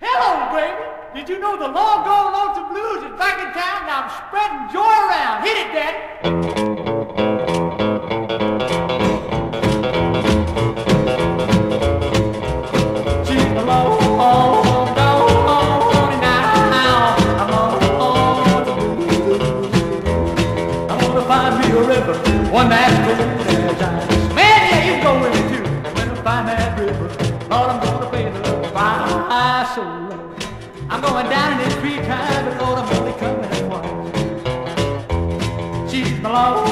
Hello, baby. Did you know the long gone lonesome blues is back in town? Now I'm spreading joy around. Hit it, Daddy. I one that's cold as ice. Man, yeah, you go with me too. When I find that price so low. I'm going down in it three times, but Lord, I'm only coming once. She's my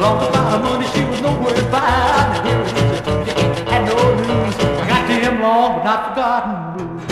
Along her money, she was no word about. And here it is, had no news. I got them long, but not forgotten blues.